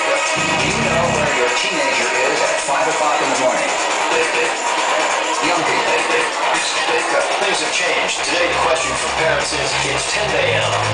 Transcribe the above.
Do You know where your teenager is at 5 o'clock in the morning. Young people, things have changed. Today the question for parents is, it's 10 a.m.